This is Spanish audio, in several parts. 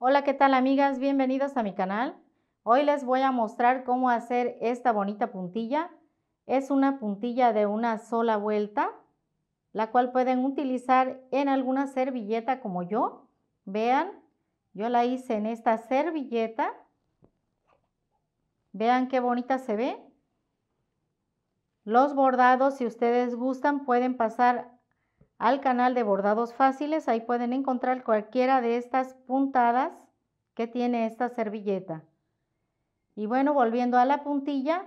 Hola, ¿qué tal amigas? Bienvenidos a mi canal. Hoy les voy a mostrar cómo hacer esta bonita puntilla. Es una puntilla de una sola vuelta, la cual pueden utilizar en alguna servilleta como yo. Vean, yo la hice en esta servilleta. Vean qué bonita se ve. Los bordados, si ustedes gustan, pueden pasar al canal de bordados fáciles. Ahí pueden encontrar cualquiera de estas puntadas que tiene esta servilleta. Y bueno, volviendo a la puntilla,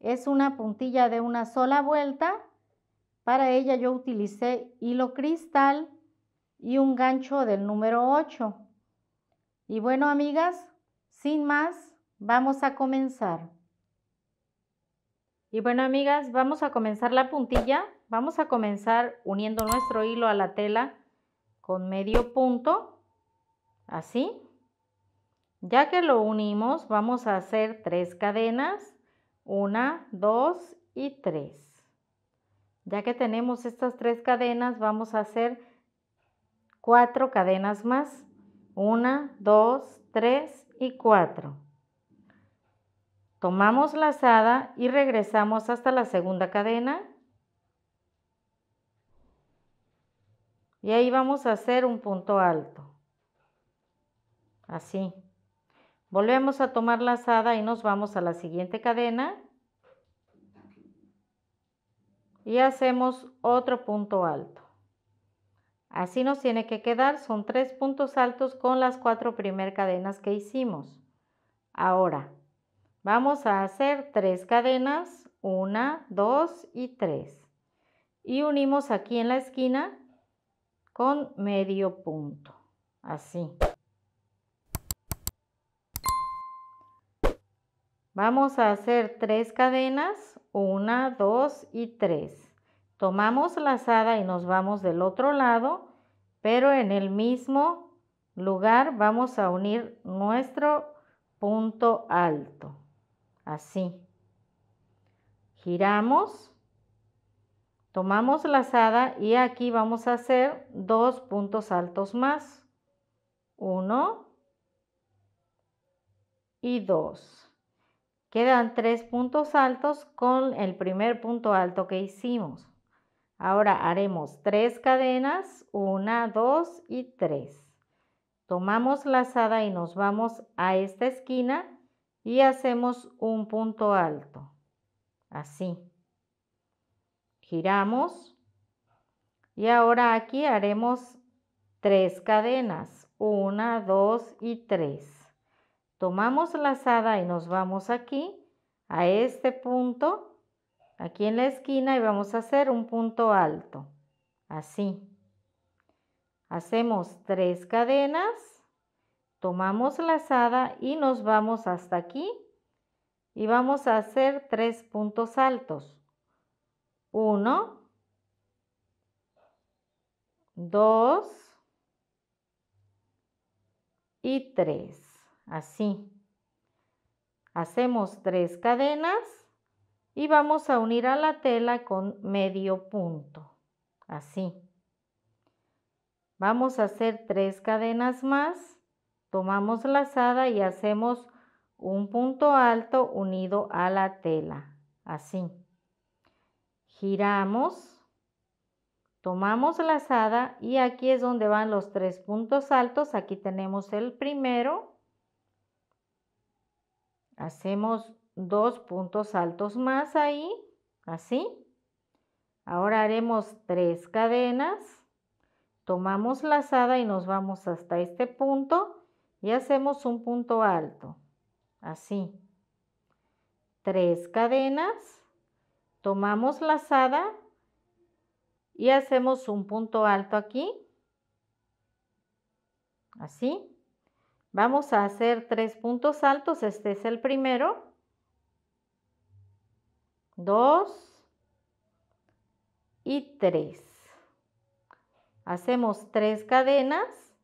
es una puntilla de una sola vuelta. Para ella yo utilicé hilo cristal y un gancho del número 8. Y bueno, amigas, sin más, vamos a comenzar. Y bueno, amigas, vamos a comenzar la puntilla. Vamos a comenzar uniendo nuestro hilo a la tela con medio punto, así. Ya que lo unimos, vamos a hacer tres cadenas, una, dos y tres. Ya que tenemos estas tres cadenas, vamos a hacer cuatro cadenas más. Una, dos, tres y cuatro. Tomamos lazada y regresamos hasta la segunda cadena. Y ahí vamos a hacer un punto alto. Así. Volvemos a tomar lazada y nos vamos a la siguiente cadena. Y hacemos otro punto alto. Así nos tiene que quedar, son tres puntos altos con las cuatro primeras cadenas que hicimos. Ahora, vamos a hacer tres cadenas, una, dos y tres. Y unimos aquí en la esquina con medio punto, así. Vamos a hacer tres cadenas, una, dos y tres. Tomamos lazada y nos vamos del otro lado, pero en el mismo lugar vamos a unir nuestro punto alto, así. Giramos Tomamos lazada y aquí vamos a hacer dos puntos altos más. Uno y dos. Quedan tres puntos altos con el primer punto alto que hicimos. Ahora haremos tres cadenas, una, dos y tres. Tomamos lazada y nos vamos a esta esquina y hacemos un punto alto. Así giramos y ahora aquí haremos tres cadenas, una, dos y tres. Tomamos lazada y nos vamos aquí a este punto, aquí en la esquina y vamos a hacer un punto alto, así. Hacemos tres cadenas, tomamos lazada y nos vamos hasta aquí y vamos a hacer tres puntos altos. 1, 2 y 3. Así. Hacemos tres cadenas y vamos a unir a la tela con medio punto. Así. Vamos a hacer tres cadenas más. Tomamos lazada y hacemos un punto alto unido a la tela. Así giramos, tomamos lazada y aquí es donde van los tres puntos altos. Aquí tenemos el primero. Hacemos dos puntos altos más ahí, así. Ahora haremos tres cadenas. Tomamos lazada y nos vamos hasta este punto y hacemos un punto alto, así. Tres cadenas tomamos lazada y hacemos un punto alto aquí, así. Vamos a hacer tres puntos altos, este es el primero, dos y tres. Hacemos tres cadenas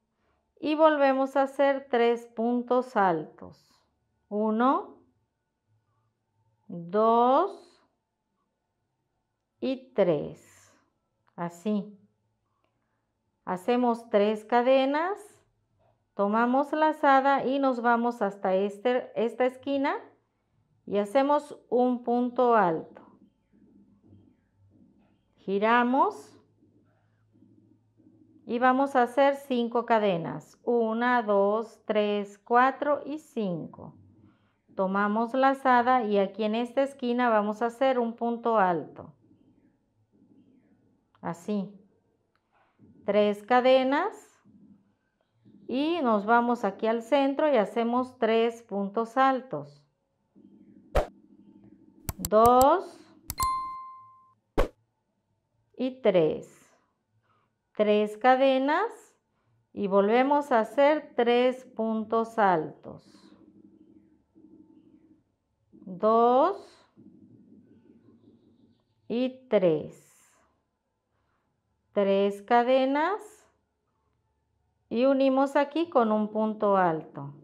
y volvemos a hacer tres puntos altos. Uno, dos, y 3. Así. Hacemos tres cadenas tomamos lazada y nos vamos hasta este, esta esquina y hacemos un punto alto. Giramos y vamos a hacer cinco cadenas. Una, dos, tres, cuatro y cinco. Tomamos lazada y aquí en esta esquina vamos a hacer un punto alto. Así. Tres cadenas y nos vamos aquí al centro y hacemos tres puntos altos. Dos y tres tres cadenas y volvemos a hacer tres puntos altos. Dos y tres. Tres cadenas y unimos aquí con un punto alto.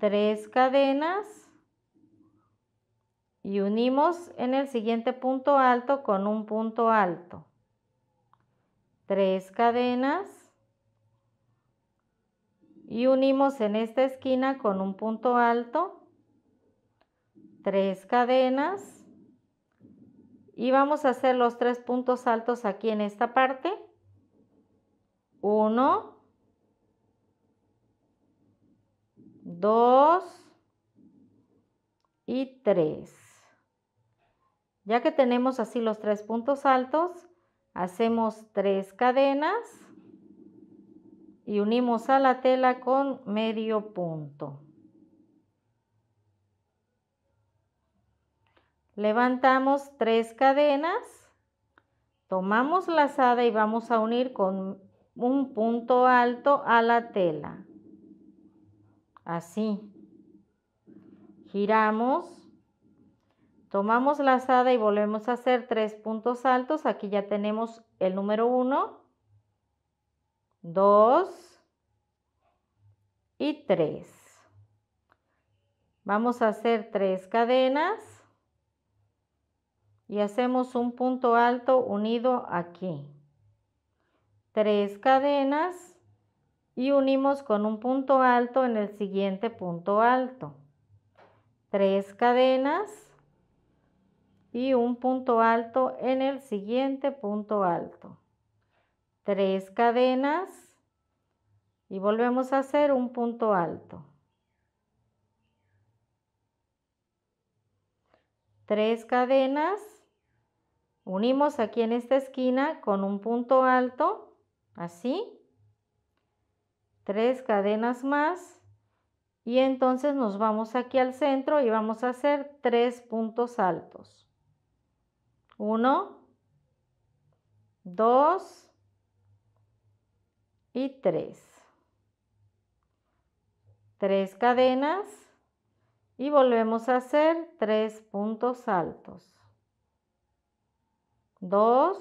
Tres cadenas y unimos en el siguiente punto alto con un punto alto tres cadenas y unimos en esta esquina con un punto alto, tres cadenas y vamos a hacer los tres puntos altos aquí en esta parte. Uno, dos y tres. Ya que tenemos así los tres puntos altos, hacemos tres cadenas y unimos a la tela con medio punto. Levantamos tres cadenas, tomamos lazada y vamos a unir con un punto alto a la tela. Así. Giramos Tomamos la lazada y volvemos a hacer tres puntos altos. Aquí ya tenemos el número 1, 2 y 3. Vamos a hacer tres cadenas y hacemos un punto alto unido aquí. Tres cadenas y unimos con un punto alto en el siguiente punto alto. Tres cadenas y un punto alto en el siguiente punto alto. Tres cadenas y volvemos a hacer un punto alto. Tres cadenas, unimos aquí en esta esquina con un punto alto, así. Tres cadenas más y entonces nos vamos aquí al centro y vamos a hacer tres puntos altos. Uno, dos y tres. Tres cadenas y volvemos a hacer tres puntos altos. Dos.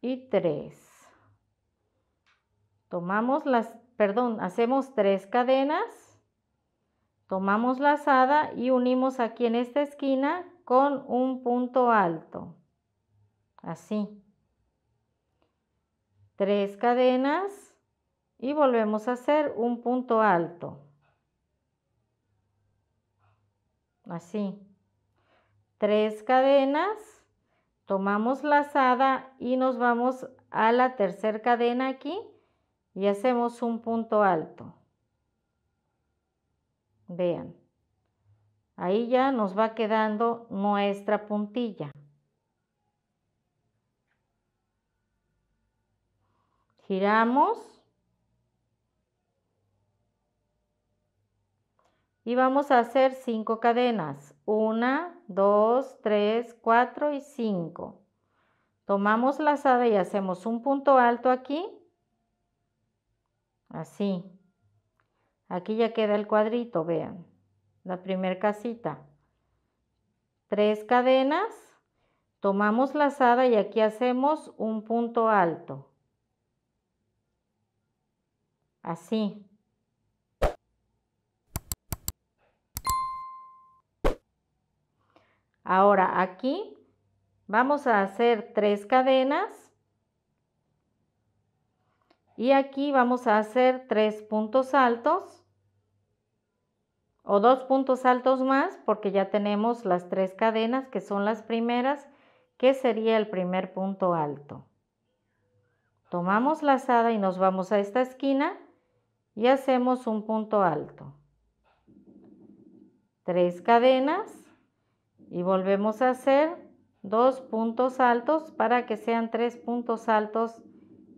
Y tres. Tomamos las, perdón, hacemos tres cadenas Tomamos la lazada y unimos aquí en esta esquina con un punto alto. Así. Tres cadenas y volvemos a hacer un punto alto. Así. Tres cadenas, tomamos la lazada y nos vamos a la tercera cadena aquí y hacemos un punto alto. Vean. Ahí ya nos va quedando nuestra puntilla. Giramos. Y vamos a hacer cinco cadenas. Una, dos, tres, cuatro y cinco. Tomamos la lazada y hacemos un punto alto aquí. Así. Aquí ya queda el cuadrito, vean. La primera casita. Tres cadenas. Tomamos la lazada y aquí hacemos un punto alto. Así. Ahora aquí Vamos a hacer tres cadenas y aquí vamos a hacer tres puntos altos o dos puntos altos más porque ya tenemos las tres cadenas que son las primeras que sería el primer punto alto. Tomamos la lazada y nos vamos a esta esquina y hacemos un punto alto. Tres cadenas y volvemos a hacer dos puntos altos para que sean tres puntos altos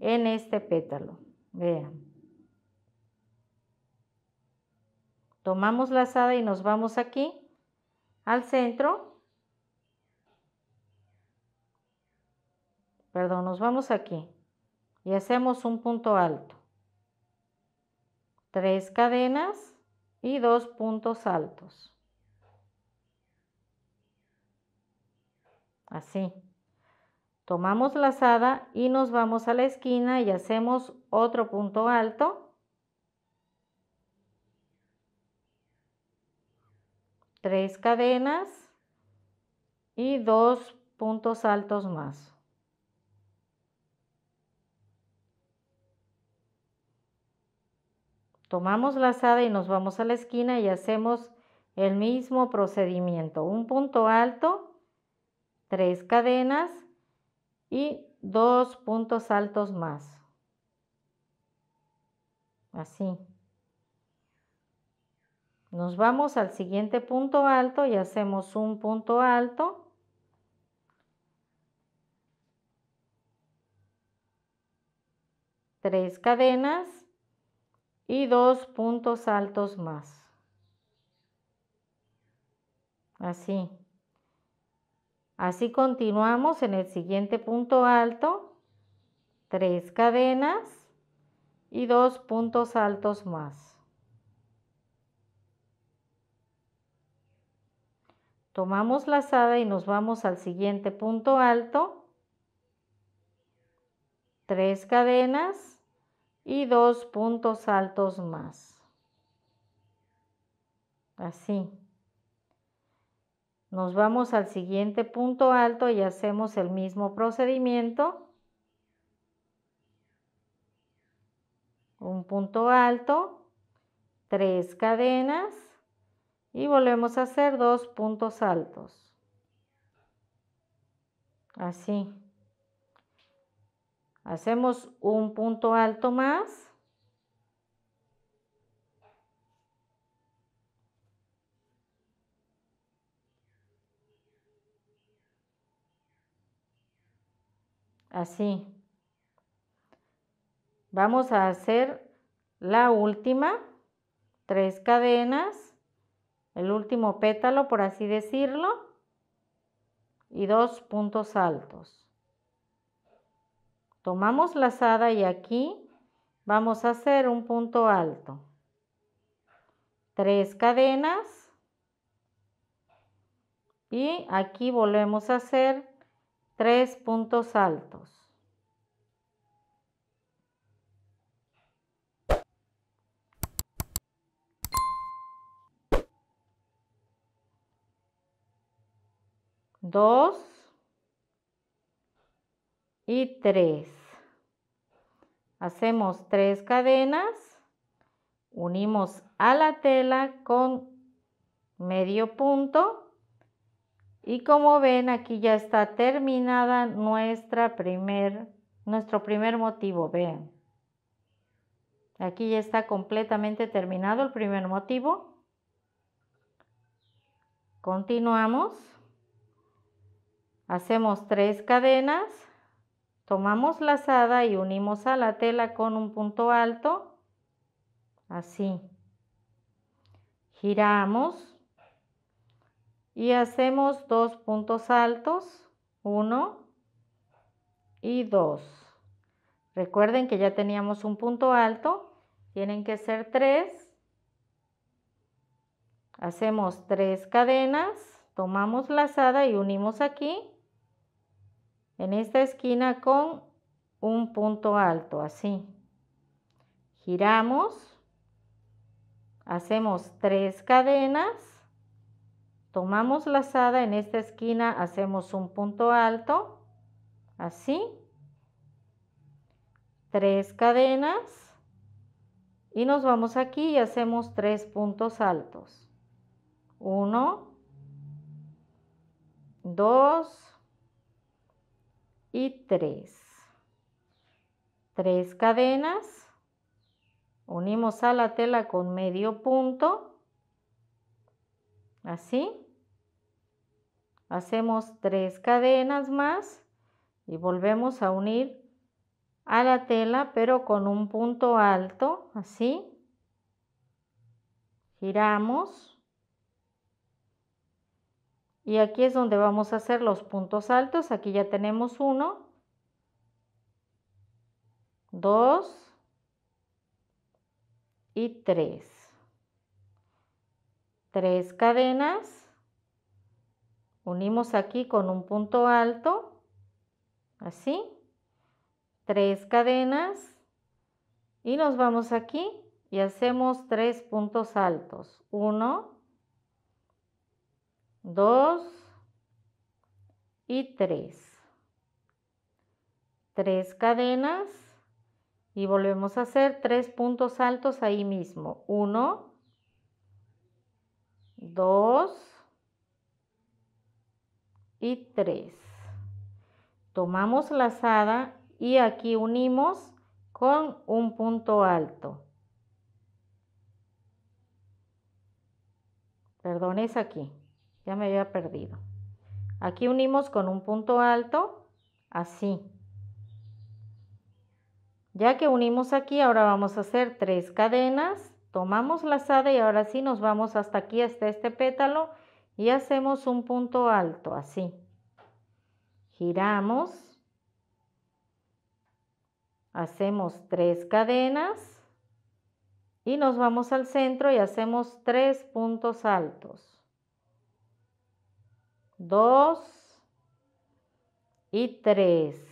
en este pétalo. Vean. Tomamos la lazada y nos vamos aquí al centro. Perdón, nos vamos aquí y hacemos un punto alto. Tres cadenas y dos puntos altos. Así. Tomamos la lazada y nos vamos a la esquina y hacemos otro punto alto. Tres cadenas y dos puntos altos más. Tomamos la lazada y nos vamos a la esquina y hacemos el mismo procedimiento. Un punto alto, tres cadenas y dos puntos altos más. Así. Nos vamos al siguiente punto alto y hacemos un punto alto. Tres cadenas y dos puntos altos más. Así. Así continuamos en el siguiente punto alto, tres cadenas y dos puntos altos más. Tomamos la lazada y nos vamos al siguiente punto alto, tres cadenas y dos puntos altos más. Así. Nos vamos al siguiente punto alto y hacemos el mismo procedimiento. Un punto alto, tres cadenas y volvemos a hacer dos puntos altos. Así. Hacemos un punto alto más. Así. Vamos a hacer la última, tres cadenas, el último pétalo, por así decirlo, y dos puntos altos. Tomamos la lazada y aquí vamos a hacer un punto alto. Tres cadenas. Y aquí volvemos a hacer tres puntos altos. Dos y 3. Hacemos tres cadenas, unimos a la tela con medio punto y como ven aquí ya está terminada nuestra primer, nuestro primer motivo, vean. Aquí ya está completamente terminado el primer motivo. Continuamos. Hacemos tres cadenas Tomamos la lazada y unimos a la tela con un punto alto, así. Giramos y hacemos dos puntos altos, uno y dos. Recuerden que ya teníamos un punto alto, tienen que ser tres. Hacemos tres cadenas, tomamos la lazada y unimos aquí en esta esquina con un punto alto, así. Giramos, hacemos tres cadenas, tomamos lazada en esta esquina, hacemos un punto alto, así, tres cadenas. Y nos vamos aquí y hacemos tres puntos altos. Uno, dos. Y tres. Tres cadenas, unimos a la tela con medio punto, así. Hacemos tres cadenas más y volvemos a unir a la tela pero con un punto alto, así. Giramos. Y aquí es donde vamos a hacer los puntos altos. Aquí ya tenemos uno, dos y tres. Tres cadenas. Unimos aquí con un punto alto, así tres cadenas y nos vamos aquí y hacemos tres puntos altos. Uno, dos y tres. Tres cadenas y volvemos a hacer tres puntos altos ahí mismo. Uno, dos y tres. Tomamos la lazada y aquí unimos con un punto alto. Perdón, es aquí. Ya me había perdido. Aquí unimos con un punto alto, así. Ya que unimos aquí, ahora vamos a hacer tres cadenas. Tomamos la lazada y ahora sí nos vamos hasta aquí, hasta este pétalo y hacemos un punto alto, así. Giramos hacemos tres cadenas y nos vamos al centro y hacemos tres puntos altos. Dos y tres.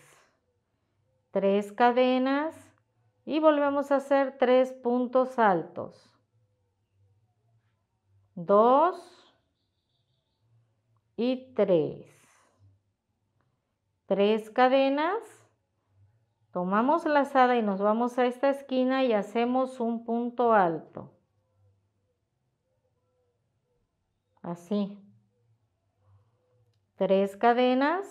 Tres cadenas y volvemos a hacer tres puntos altos. Dos y tres. Tres cadenas Tomamos la lazada y nos vamos a esta esquina y hacemos un punto alto. Así. Tres cadenas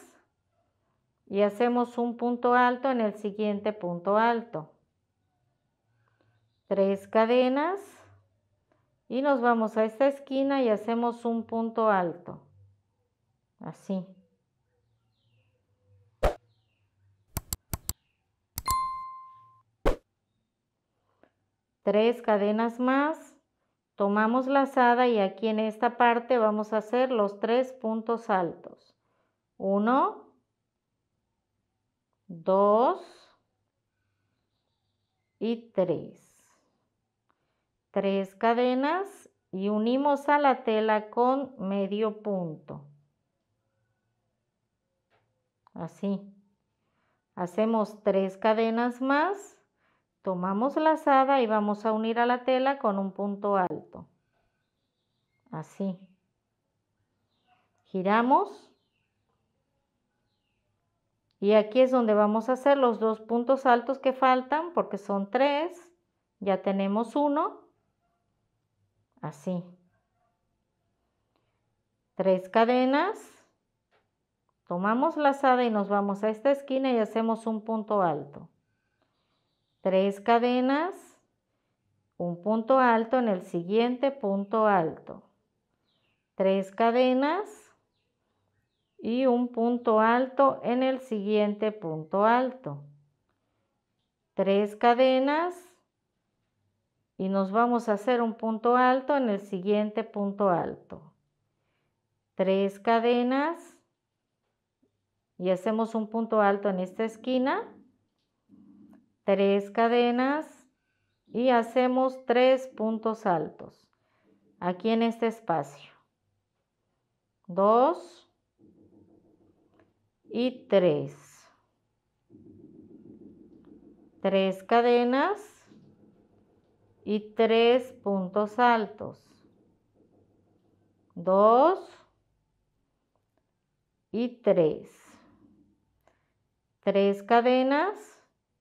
y hacemos un punto alto en el siguiente punto alto. Tres cadenas y nos vamos a esta esquina y hacemos un punto alto. Así. tres cadenas más, tomamos la lazada y aquí en esta parte vamos a hacer los tres puntos altos. Uno, dos y tres. Tres cadenas y unimos a la tela con medio punto. Así. Hacemos tres cadenas más Tomamos la lazada y vamos a unir a la tela con un punto alto. Así. Giramos. Y aquí es donde vamos a hacer los dos puntos altos que faltan porque son tres. Ya tenemos uno. Así. Tres cadenas. Tomamos la lazada y nos vamos a esta esquina y hacemos un punto alto. Tres cadenas, un punto alto en el siguiente punto alto, tres cadenas. Y un punto alto en el siguiente punto alto, tres cadenas y nos vamos a hacer un punto alto en el siguiente punto alto, tres cadenas y hacemos un punto alto en esta esquina tres cadenas y hacemos tres puntos altos aquí en este espacio. Dos y tres. Tres cadenas y tres puntos altos. Dos y 3. Tres cadenas,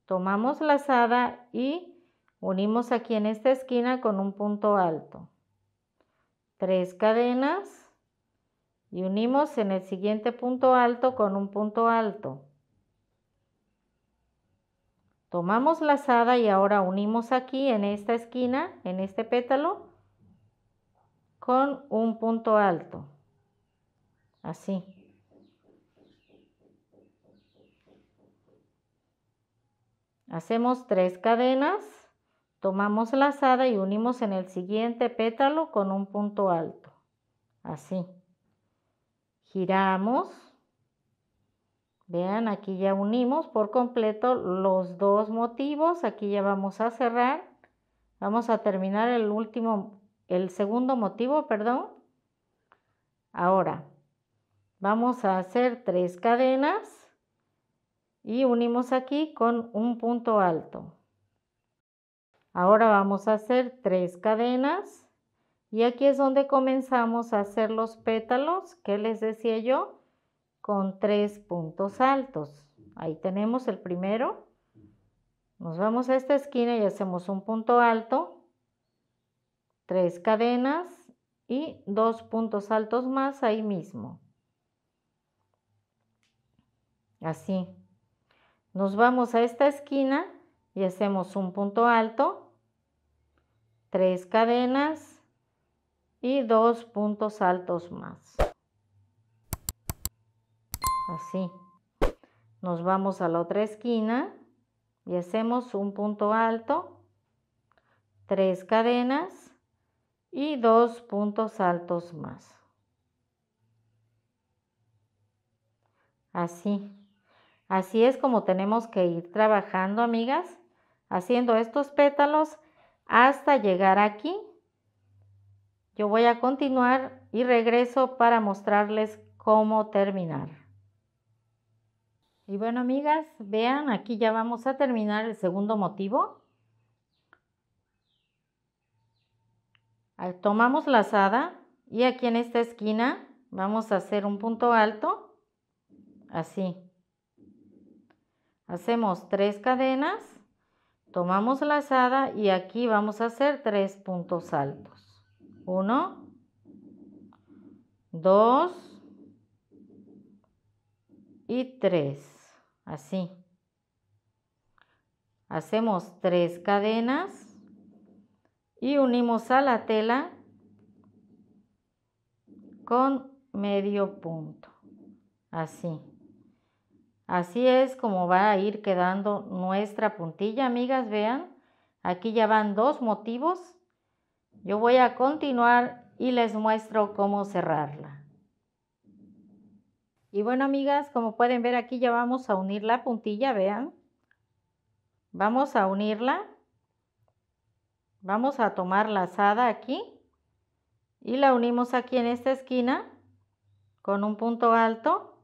tomamos lazada y unimos aquí en esta esquina con un punto alto. Tres cadenas y unimos en el siguiente punto alto con un punto alto. Tomamos lazada y ahora unimos aquí en esta esquina, en este pétalo, con un punto alto. Así. Hacemos tres cadenas, tomamos lazada y unimos en el siguiente pétalo con un punto alto. Así. Giramos. Vean, aquí ya unimos por completo los dos motivos. Aquí ya vamos a cerrar. Vamos a terminar el último, el segundo motivo, perdón. Ahora, vamos a hacer tres cadenas y unimos aquí con un punto alto. Ahora vamos a hacer tres cadenas y aquí es donde comenzamos a hacer los pétalos que les decía yo con tres puntos altos. Ahí tenemos el primero. Nos vamos a esta esquina y hacemos un punto alto, tres cadenas y dos puntos altos más ahí mismo. Así. Nos vamos a esta esquina y hacemos un punto alto, tres cadenas y dos puntos altos más. Así. Nos vamos a la otra esquina y hacemos un punto alto, tres cadenas y dos puntos altos más. Así. Así es como tenemos que ir trabajando, amigas, haciendo estos pétalos hasta llegar aquí. Yo voy a continuar y regreso para mostrarles cómo terminar. Y bueno, amigas, vean, aquí ya vamos a terminar el segundo motivo. Tomamos la lazada y aquí en esta esquina vamos a hacer un punto alto, así. Hacemos tres cadenas, tomamos la lazada y aquí vamos a hacer tres puntos altos. Uno, dos y tres. Así. Hacemos tres cadenas y unimos a la tela con medio punto. Así. Así es como va a ir quedando nuestra puntilla, amigas, vean. Aquí ya van dos motivos. Yo voy a continuar y les muestro cómo cerrarla. Y bueno, amigas, como pueden ver aquí ya vamos a unir la puntilla, vean. Vamos a unirla. Vamos a tomar la asada aquí y la unimos aquí en esta esquina con un punto alto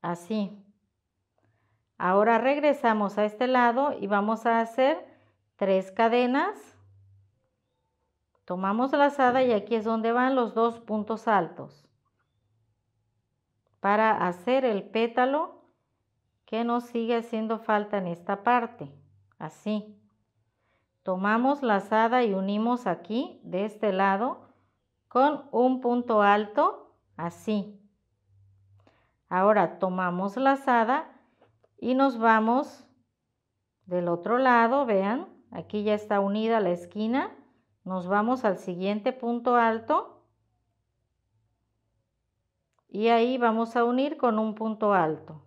así. Ahora regresamos a este lado y vamos a hacer tres cadenas. Tomamos la lazada y aquí es donde van los dos puntos altos. Para hacer el pétalo que nos sigue haciendo falta en esta parte. Así. Tomamos la lazada y unimos aquí de este lado con un punto alto, así. Ahora tomamos la lazada y nos vamos del otro lado, vean, aquí ya está unida la esquina. Nos vamos al siguiente punto alto y ahí vamos a unir con un punto alto.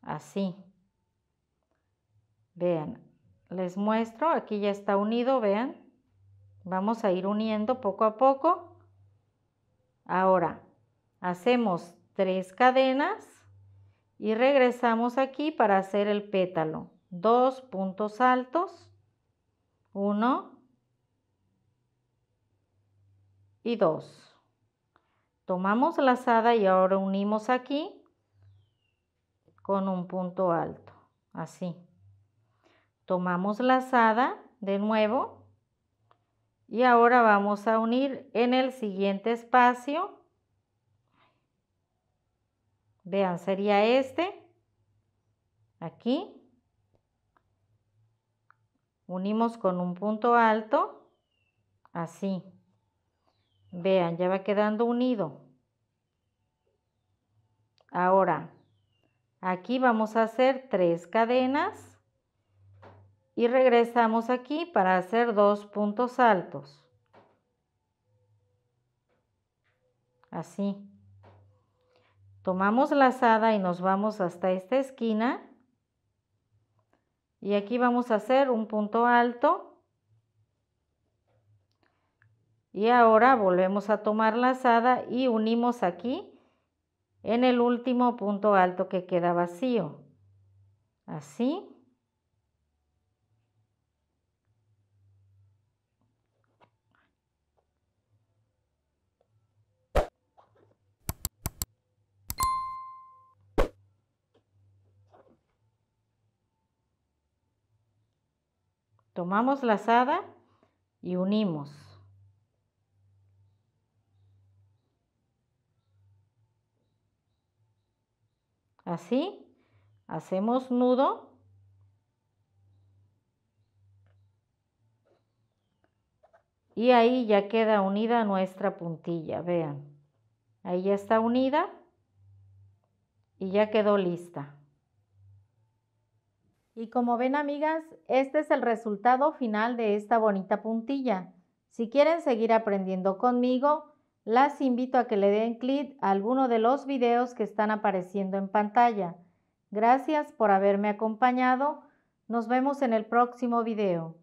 Así. Vean, les muestro, aquí ya está unido, vean. Vamos a ir uniendo poco a poco. Ahora, Hacemos tres cadenas y regresamos aquí para hacer el pétalo. Dos puntos altos, uno y dos. Tomamos la lazada y ahora unimos aquí con un punto alto, así. Tomamos la lazada de nuevo Y ahora vamos a unir en el siguiente espacio. Vean, sería este. Aquí. Unimos con un punto alto. Así. Vean, ya va quedando unido. Ahora, aquí vamos a hacer tres cadenas y regresamos aquí para hacer dos puntos altos. Así. Tomamos la lazada y nos vamos hasta esta esquina. Y aquí vamos a hacer un punto alto. Y ahora volvemos a tomar la lazada y unimos aquí en el último punto alto que queda vacío. Así. Tomamos la asada y unimos. Así, hacemos nudo. Y ahí ya queda unida nuestra puntilla, vean. Ahí ya está unida y ya quedó lista. Y como ven amigas, este es el resultado final de esta bonita puntilla. Si quieren seguir aprendiendo conmigo, las invito a que le den clic a alguno de los videos que están apareciendo en pantalla. Gracias por haberme acompañado. Nos vemos en el próximo video.